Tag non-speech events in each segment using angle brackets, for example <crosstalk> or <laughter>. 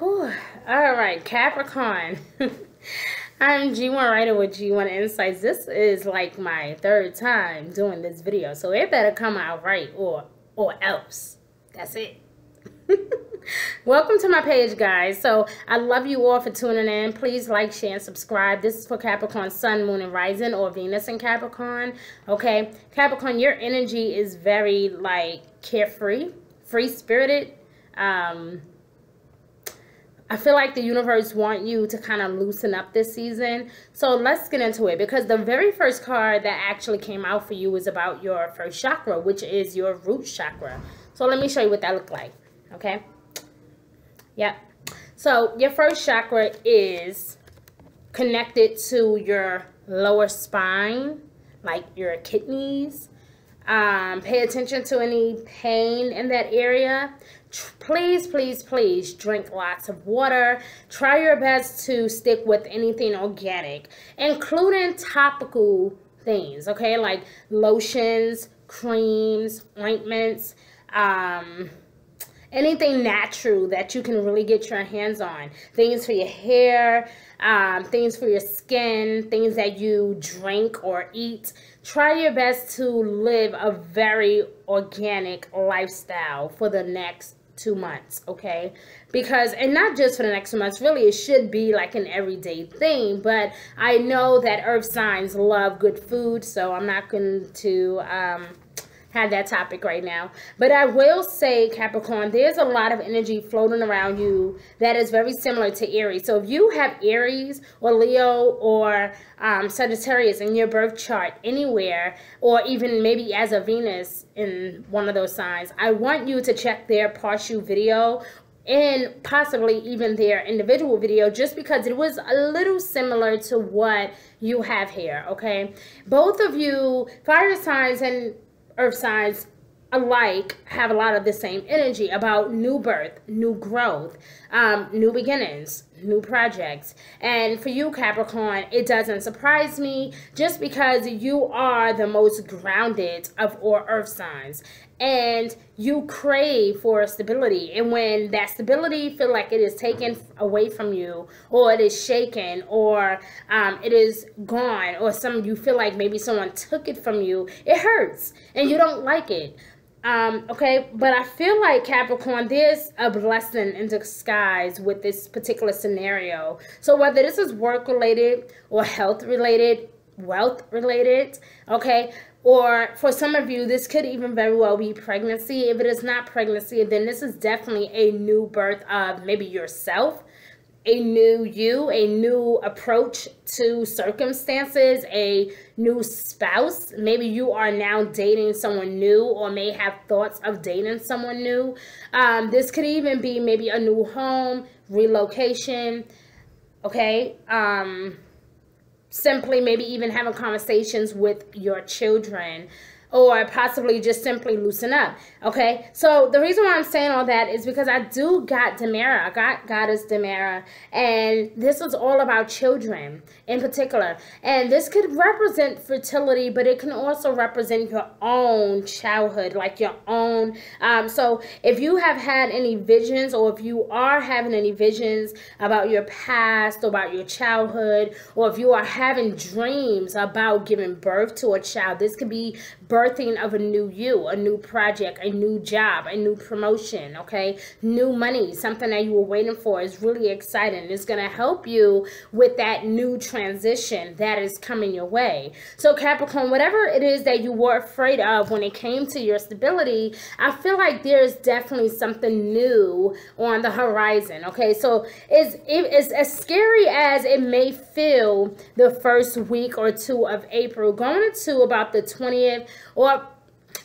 Whew. All right, Capricorn. <laughs> I'm G1 Writer with G1 Insights. This is like my third time doing this video, so it better come out right or or else. That's it. <laughs> Welcome to my page, guys. So I love you all for tuning in. Please like, share, and subscribe. This is for Capricorn, Sun, Moon, and Rising, or Venus and Capricorn. Okay, Capricorn, your energy is very like carefree, free-spirited. Um, I feel like the universe want you to kind of loosen up this season. So let's get into it because the very first card that actually came out for you is about your first chakra, which is your root chakra. So let me show you what that look like. Okay. Yep. So your first chakra is connected to your lower spine, like your kidneys. Um, pay attention to any pain in that area. Please, please, please drink lots of water. Try your best to stick with anything organic, including topical things, okay? Like lotions, creams, ointments, um, anything natural that you can really get your hands on. Things for your hair, um, things for your skin, things that you drink or eat. Try your best to live a very organic lifestyle for the next two months, okay? Because, and not just for the next two months, really, it should be like an everyday thing. But I know that earth signs love good food, so I'm not going to, um, have that topic right now. But I will say, Capricorn, there's a lot of energy floating around you that is very similar to Aries. So if you have Aries or Leo or um, Sagittarius in your birth chart anywhere, or even maybe as a Venus in one of those signs, I want you to check their partial video and possibly even their individual video just because it was a little similar to what you have here okay both of you fire signs and earth signs alike have a lot of the same energy about new birth, new growth, um, new beginnings, new projects. And for you, Capricorn, it doesn't surprise me just because you are the most grounded of all earth signs. And you crave for stability. And when that stability feel like it is taken away from you or it is shaken or um, it is gone or some you feel like maybe someone took it from you it hurts. And you don't like it um, okay, but I feel like Capricorn, there's a blessing in disguise with this particular scenario. So whether this is work related or health related, wealth related, okay, or for some of you, this could even very well be pregnancy. If it is not pregnancy, then this is definitely a new birth of maybe yourself, a new you, a new approach to circumstances, a new spouse. Maybe you are now dating someone new or may have thoughts of dating someone new. Um, this could even be maybe a new home, relocation, okay? Um, simply maybe even having conversations with your children or possibly just simply loosen up. Okay, so the reason why I'm saying all that is because I do got Damara. I got Goddess Damara, and this is all about children in particular. And this could represent fertility, but it can also represent your own childhood, like your own. Um, so if you have had any visions, or if you are having any visions about your past, about your childhood, or if you are having dreams about giving birth to a child, this could be birth birthing of a new you, a new project, a new job, a new promotion, okay? New money, something that you were waiting for is really exciting. It's going to help you with that new transition that is coming your way. So Capricorn, whatever it is that you were afraid of when it came to your stability, I feel like there's definitely something new on the horizon, okay? So it's, it's as scary as it may feel the first week or two of April, going to about the 20th or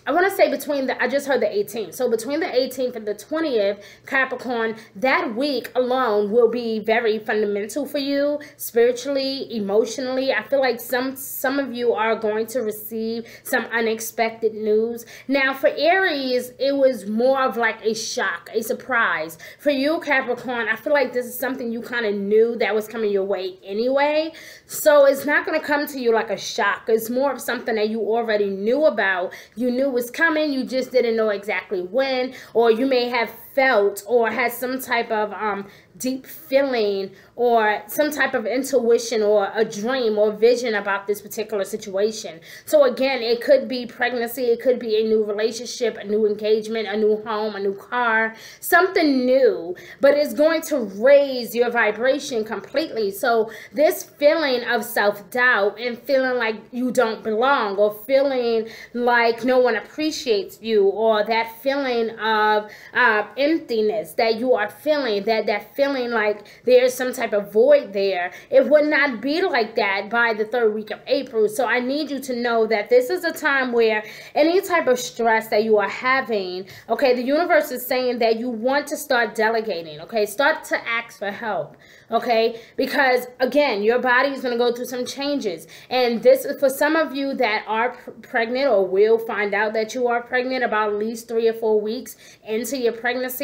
I want to say between the, I just heard the 18th. So between the 18th and the 20th, Capricorn, that week alone will be very fundamental for you spiritually, emotionally. I feel like some, some of you are going to receive some unexpected news. Now for Aries, it was more of like a shock, a surprise. For you, Capricorn, I feel like this is something you kind of knew that was coming your way anyway. So it's not going to come to you like a shock. It's more of something that you already knew about. You knew was coming, you just didn't know exactly when, or you may have felt or has some type of um, deep feeling or some type of intuition or a dream or vision about this particular situation. So again, it could be pregnancy, it could be a new relationship, a new engagement, a new home, a new car, something new, but it's going to raise your vibration completely. So this feeling of self-doubt and feeling like you don't belong or feeling like no one appreciates you or that feeling of uh, emptiness that you are feeling, that that feeling like there's some type of void there. It would not be like that by the third week of April. So I need you to know that this is a time where any type of stress that you are having, okay, the universe is saying that you want to start delegating, okay? Start to ask for help okay because again your body is going to go through some changes and this is for some of you that are pregnant or will find out that you are pregnant about at least three or four weeks into your pregnancy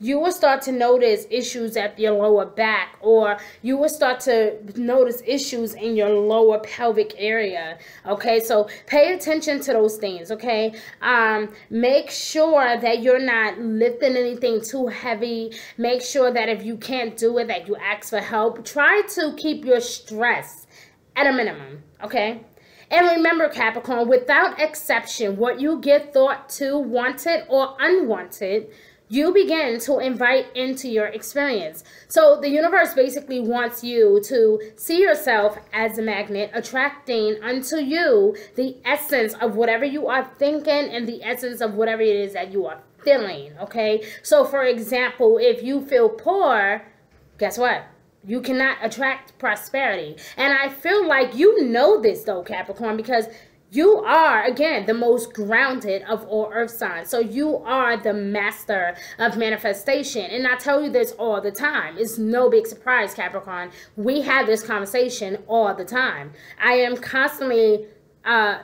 you will start to notice issues at your lower back or you will start to notice issues in your lower pelvic area okay so pay attention to those things okay um make sure that you're not lifting anything too heavy make sure that if you can't do it that you ask for help. Try to keep your stress at a minimum, okay? And remember, Capricorn, without exception, what you get thought to, wanted, or unwanted, you begin to invite into your experience. So the universe basically wants you to see yourself as a magnet, attracting unto you the essence of whatever you are thinking and the essence of whatever it is that you are feeling, okay? So for example, if you feel poor, guess what? You cannot attract prosperity. And I feel like you know this though, Capricorn, because you are, again, the most grounded of all earth signs. So you are the master of manifestation. And I tell you this all the time. It's no big surprise, Capricorn. We have this conversation all the time. I am constantly uh,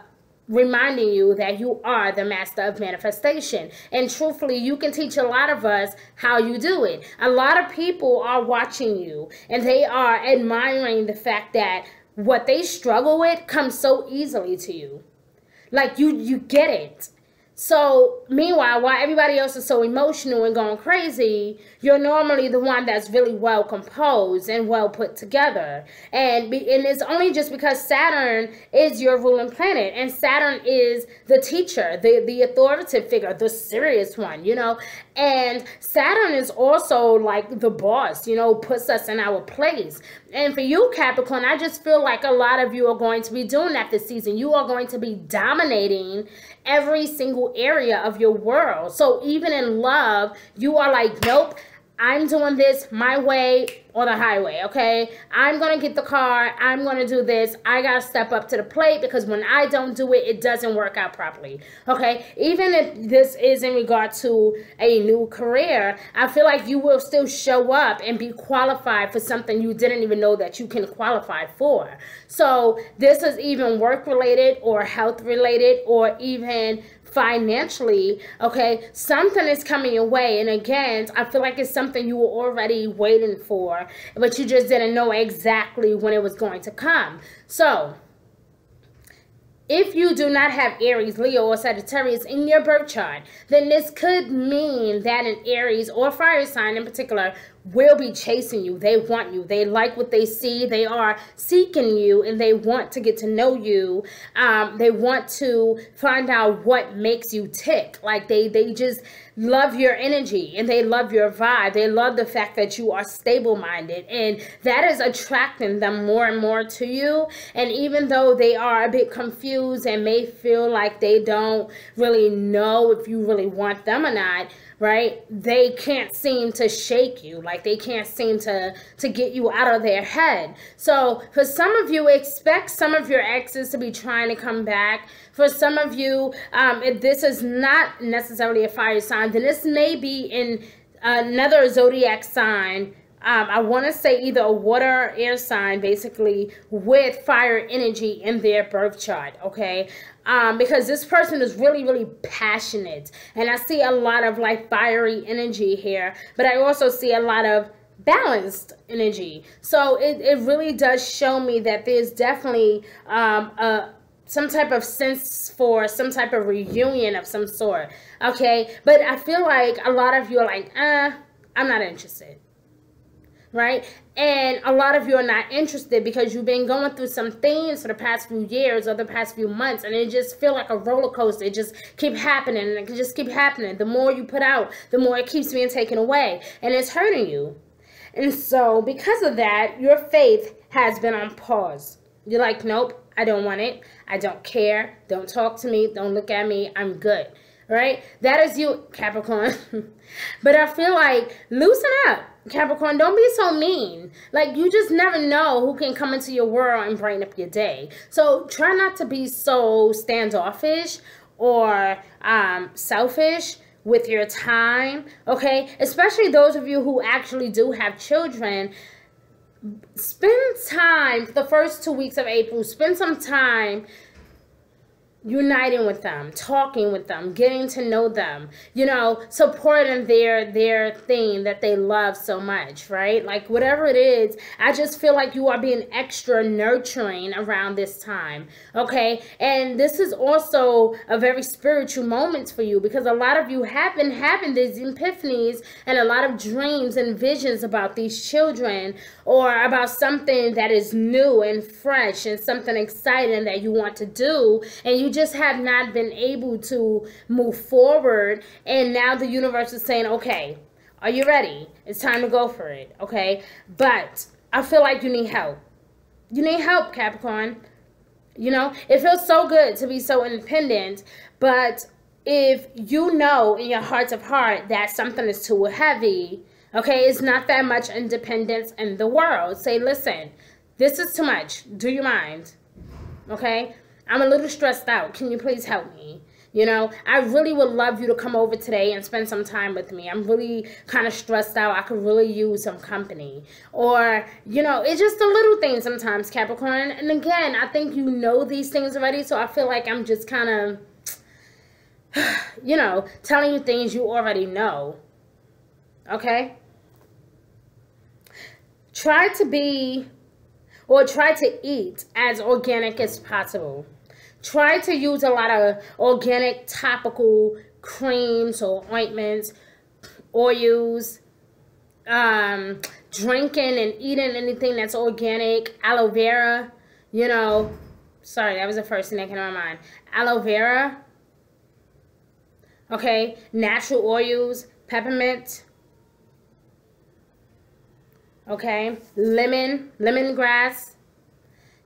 reminding you that you are the master of manifestation. And truthfully, you can teach a lot of us how you do it. A lot of people are watching you and they are admiring the fact that what they struggle with comes so easily to you. Like you you get it. So, meanwhile, while everybody else is so emotional and going crazy, you're normally the one that's really well composed and well put together. And, be, and it's only just because Saturn is your ruling planet, and Saturn is the teacher, the, the authoritative figure, the serious one, you know. And Saturn is also like the boss, you know, puts us in our place. And for you, Capricorn, I just feel like a lot of you are going to be doing that this season. You are going to be dominating every single area of your world. So even in love, you are like, nope, I'm doing this my way or the highway, okay? I'm to get the car. I'm to do this. I got to step up to the plate because when I don't do it, it doesn't work out properly, okay? Even if this is in regard to a new career, I feel like you will still show up and be qualified for something you didn't even know that you can qualify for. So this is even work related or health related or even financially, okay, something is coming your way. And again, I feel like it's something you were already waiting for, but you just didn't know exactly when it was going to come. So, if you do not have Aries, Leo, or Sagittarius in your birth chart, then this could mean that an Aries or fire sign in particular will be chasing you. They want you. They like what they see. They are seeking you and they want to get to know you. Um, they want to find out what makes you tick. Like they, they just love your energy and they love your vibe. They love the fact that you are stable minded and that is attracting them more and more to you. And even though they are a bit confused and may feel like they don't really know if you really want them or not, right? They can't seem to shake you. Like they can't seem to to get you out of their head. So for some of you expect some of your exes to be trying to come back. For some of you um if this is not necessarily a fire sign then this may be in another zodiac sign. Um, I want to say either a water or air sign, basically, with fire energy in their birth chart, okay? Um, because this person is really, really passionate. And I see a lot of like fiery energy here, but I also see a lot of balanced energy. So it, it really does show me that there's definitely um, a, some type of sense for some type of reunion of some sort. Okay, but I feel like a lot of you are like, uh, I'm not interested. Right? And a lot of you are not interested because you've been going through some things for the past few years or the past few months and it just feel like a roller coaster. It just keep happening and it just keep happening. The more you put out, the more it keeps being taken away. And it's hurting you. And so because of that, your faith has been on pause. You're like, nope, I don't want it. I don't care. Don't talk to me. Don't look at me. I'm good. Right? That is you, Capricorn. <laughs> but I feel like loosen up, Capricorn. Don't be so mean. Like, you just never know who can come into your world and brighten up your day. So try not to be so standoffish or um, selfish with your time, okay? Especially those of you who actually do have children spend time the first two weeks of April, spend some time uniting with them, talking with them, getting to know them, you know, supporting their their thing that they love so much, right? Like whatever it is, I just feel like you are being extra nurturing around this time, okay? And this is also a very spiritual moment for you because a lot of you have been having these epiphanies and a lot of dreams and visions about these children or about something that is new and fresh and something exciting that you want to do and you just have not been able to move forward. And now the universe is saying, okay, are you ready? It's time to go for it. Okay. But I feel like you need help. You need help, Capricorn. You know, it feels so good to be so independent, but if you know in your heart of heart that something is too heavy, okay, it's not that much independence in the world. Say, listen, this is too much. Do you mind? Okay? I'm a little stressed out. Can you please help me? You know, I really would love you to come over today and spend some time with me. I'm really kind of stressed out. I could really use some company. Or, you know, it's just a little thing sometimes, Capricorn. And again, I think you know these things already. So I feel like I'm just kind of, <sighs> you know, telling you things you already know. Okay? Try to be or try to eat as organic as possible. Try to use a lot of organic topical creams or ointments, oils, um, drinking and eating anything that's organic, aloe vera, you know, sorry, that was the first thing that came to my mind. Aloe vera, okay, natural oils, peppermint, okay, lemon, lemongrass,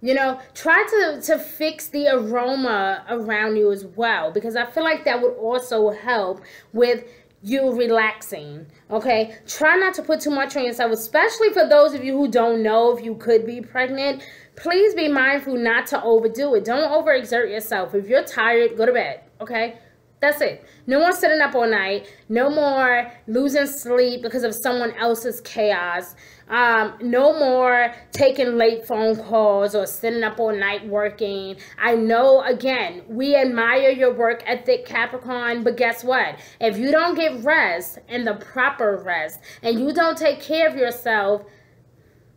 you know, try to, to fix the aroma around you as well because I feel like that would also help with you relaxing. Okay, try not to put too much on yourself, especially for those of you who don't know if you could be pregnant. Please be mindful not to overdo it. Don't overexert yourself. If you're tired, go to bed. Okay, that's it. No more sitting up all night. No more losing sleep because of someone else's chaos. Um, no more taking late phone calls or sitting up all night working. I know, again, we admire your work ethic, Capricorn, but guess what? If you don't get rest and the proper rest and you don't take care of yourself,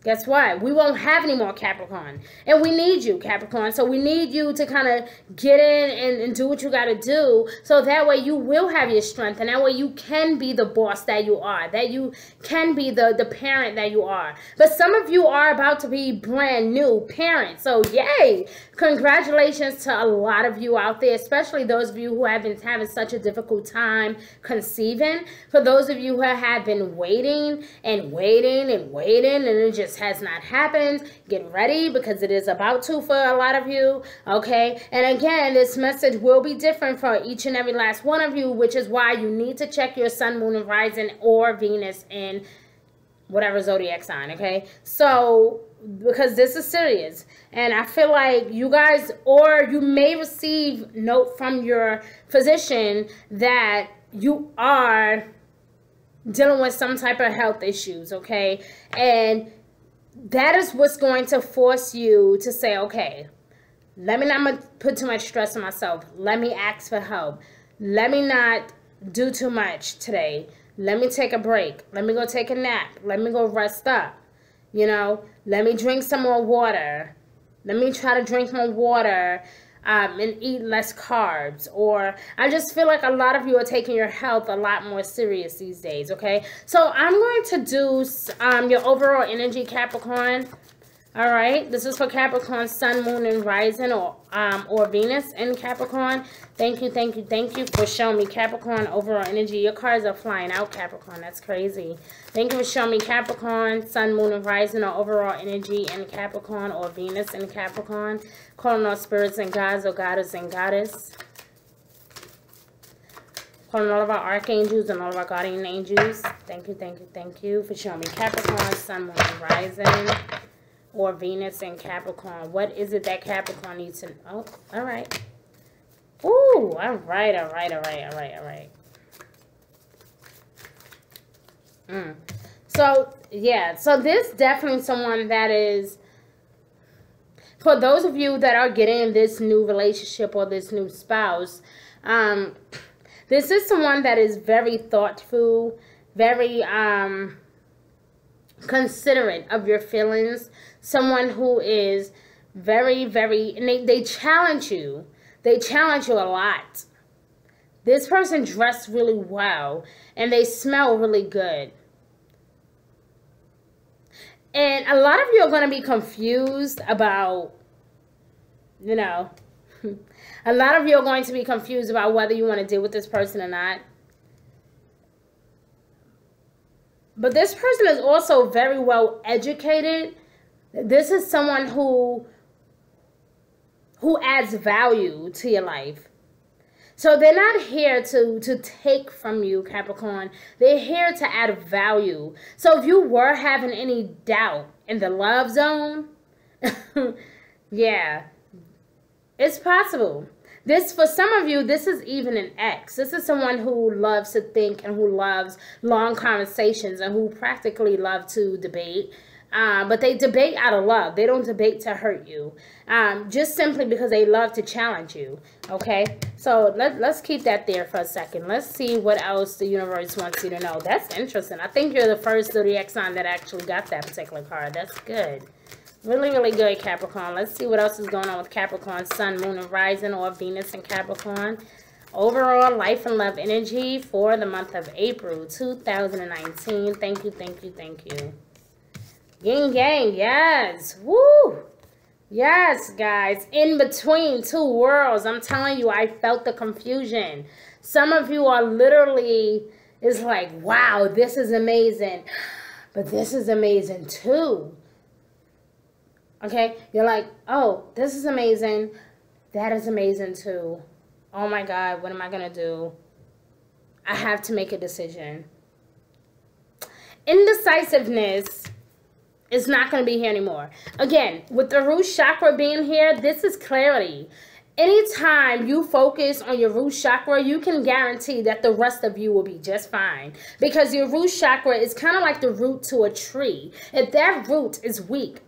Guess what? We won't have any more Capricorn. And we need you, Capricorn. So we need you to kind of get in and, and do what you got to do. So that way you will have your strength. And that way you can be the boss that you are. That you can be the, the parent that you are. But some of you are about to be brand new parents. So yay! Congratulations to a lot of you out there. Especially those of you who have been having such a difficult time conceiving. For those of you who have been waiting and waiting and waiting and it just has not happened. Get ready because it is about to for a lot of you. Okay. And again, this message will be different for each and every last one of you, which is why you need to check your sun, moon, and rising or Venus in whatever zodiac sign. Okay. So because this is serious and i feel like you guys or you may receive note from your physician that you are dealing with some type of health issues okay and that is what's going to force you to say, okay, let me not put too much stress on myself. Let me ask for help. Let me not do too much today. Let me take a break. Let me go take a nap. Let me go rest up. You know, let me drink some more water. Let me try to drink more water. Um, and eat less carbs. Or I just feel like a lot of you are taking your health a lot more serious these days, okay? So I'm going to do um, your overall energy, Capricorn. All right, this is for Capricorn, Sun, Moon, and Rising, or um, or Venus in Capricorn. Thank you, thank you, thank you for showing me Capricorn overall energy. Your cards are flying out, Capricorn. That's crazy. Thank you for showing me Capricorn, Sun, Moon, and Rising, or overall energy in Capricorn, or Venus in Capricorn. Calling all spirits and gods, or goddess and goddess. Calling all of our archangels and all of our guardian angels. Thank you, thank you, thank you for showing me Capricorn, Sun, Moon, and Rising or Venus and Capricorn. What is it that Capricorn needs to... Oh, all right. Ooh, all right, all right, all right, all right, all right. Mm. So, yeah. So, this definitely someone that is... For those of you that are getting this new relationship or this new spouse, um, this is someone that is very thoughtful, very um, considerate of your feelings, someone who is very, very, and they, they challenge you. They challenge you a lot. This person dressed really well and they smell really good. And a lot of you are going to be confused about, you know, <laughs> a lot of you are going to be confused about whether you want to deal with this person or not. But this person is also very well educated this is someone who who adds value to your life. So they're not here to to take from you, Capricorn. They're here to add value. So if you were having any doubt in the love zone, <laughs> yeah, it's possible. This, for some of you, this is even an ex. This is someone who loves to think and who loves long conversations and who practically love to debate um, but they debate out of love. They don't debate to hurt you. Um, just simply because they love to challenge you. Okay? So let, let's keep that there for a second. Let's see what else the universe wants you to know. That's interesting. I think you're the first zodiac sign that actually got that particular card. That's good. Really, really good, Capricorn. Let's see what else is going on with Capricorn, Sun, Moon, and Rising, or Venus and Capricorn. Overall life and love energy for the month of April 2019. Thank you, thank you, thank you. Yin Yang, yes. Woo! Yes, guys. In between two worlds. I'm telling you, I felt the confusion. Some of you are literally, it's like, wow, this is amazing. But this is amazing too. Okay? You're like, oh, this is amazing. That is amazing too. Oh my God, what am I going to do? I have to make a decision. Indecisiveness is not going to be here anymore. Again, with the root chakra being here, this is clarity. Anytime you focus on your root chakra, you can guarantee that the rest of you will be just fine. Because your root chakra is kind of like the root to a tree. If that root is weak,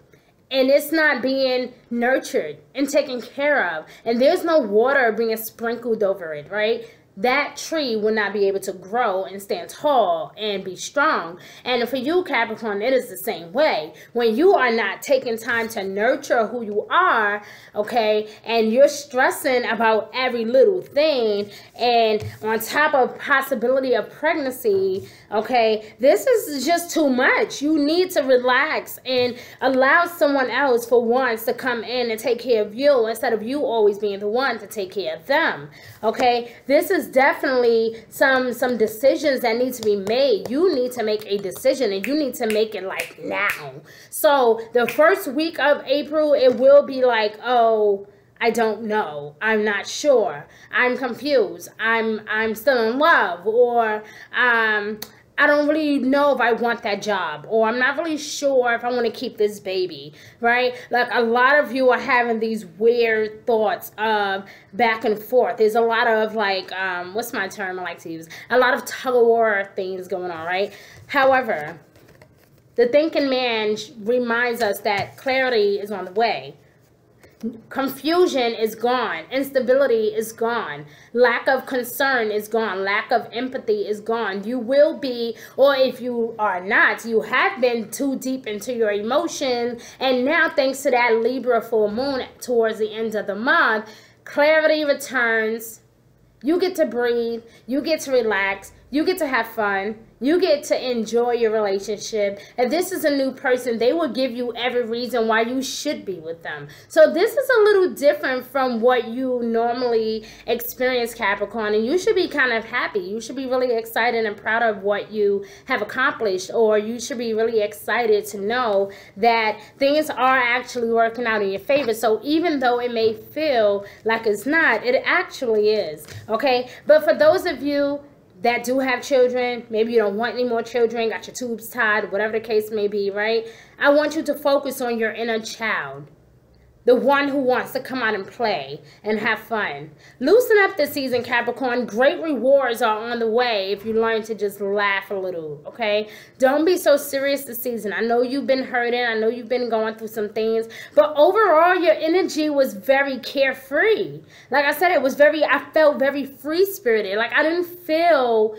and it's not being nurtured and taken care of, and there's no water being sprinkled over it, right? That tree will not be able to grow and stand tall and be strong. And for you, Capricorn, it is the same way. When you are not taking time to nurture who you are, okay, and you're stressing about every little thing, and on top of possibility of pregnancy, okay, this is just too much. You need to relax and allow someone else for once to come in and take care of you instead of you always being the one to take care of them, okay? This is definitely some some decisions that need to be made. You need to make a decision and you need to make it like now. So the first week of April, it will be like, oh, I don't know. I'm not sure. I'm confused. I'm I'm still in love or um I don't really know if I want that job or I'm not really sure if I want to keep this baby, right? Like a lot of you are having these weird thoughts of back and forth. There's a lot of like, um, what's my term I like to use? A lot of tug of war things going on, right? However, the thinking man reminds us that clarity is on the way. Confusion is gone. Instability is gone. Lack of concern is gone. Lack of empathy is gone. You will be, or if you are not, you have been too deep into your emotion. And now, thanks to that Libra full moon towards the end of the month, clarity returns. You get to breathe. You get to relax. You get to have fun. You get to enjoy your relationship. If this is a new person, they will give you every reason why you should be with them. So this is a little different from what you normally experience, Capricorn, and you should be kind of happy. You should be really excited and proud of what you have accomplished, or you should be really excited to know that things are actually working out in your favor. So even though it may feel like it's not, it actually is. Okay? But for those of you that do have children, maybe you don't want any more children, got your tubes tied, whatever the case may be, right? I want you to focus on your inner child the one who wants to come out and play and have fun. Loosen up this season, Capricorn. Great rewards are on the way if you learn to just laugh a little, okay? Don't be so serious this season. I know you've been hurting. I know you've been going through some things. But overall, your energy was very carefree. Like I said, it was very, I felt very free-spirited. Like I didn't feel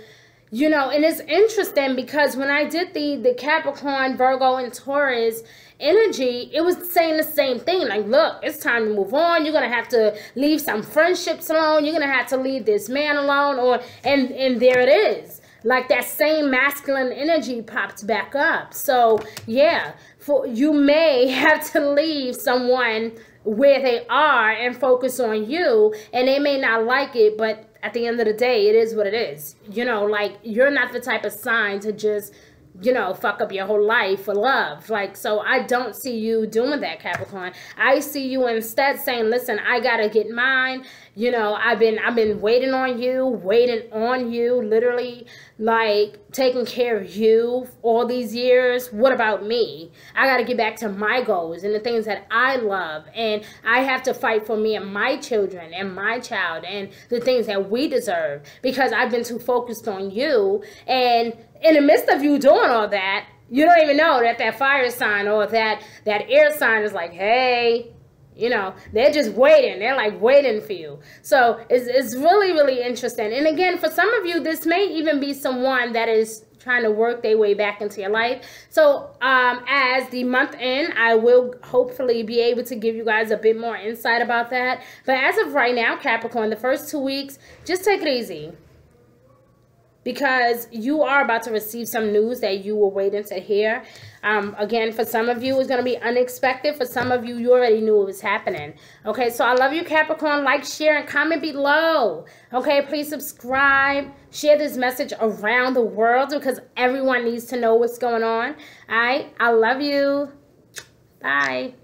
you know and it's interesting because when i did the the capricorn virgo and taurus energy it was saying the same thing. Like look it's time to move on. You're gonna have to leave some friendships alone. You're gonna have to leave this man alone or and and there it is. Like that same masculine energy popped back up. So yeah for you may <laughs> have to leave someone where they are and focus on you and they may not like it but at the end of the day, it is what it is. You know, like you're not the type of sign to just, you know, fuck up your whole life for love. Like, so I don't see you doing that, Capricorn. I see you instead saying, listen, I gotta get mine you know i've been i've been waiting on you waiting on you literally like taking care of you all these years. What about me? I got to get back to my goals and the things that i love and i have to fight for me and my children and my child and the things that we deserve because i've been too focused on you. And in the midst of you doing all that you don't even know that that fire sign or that that air sign is like hey you know, they're just waiting. They're like waiting for you. So it's, it's really, really interesting. And again, for some of you, this may even be someone that is trying to work their way back into your life. So um, as the month end, I will hopefully be able to give you guys a bit more insight about that. But as of right now, Capricorn, the first two weeks, just take it easy because you are about to receive some news that you were waiting to hear. Um, again, for some of you, it's going to be unexpected. For some of you, you already knew it was happening. Okay, so I love you, Capricorn. Like, share, and comment below. Okay, please subscribe. Share this message around the world because everyone needs to know what's going on. All right, I love you. Bye.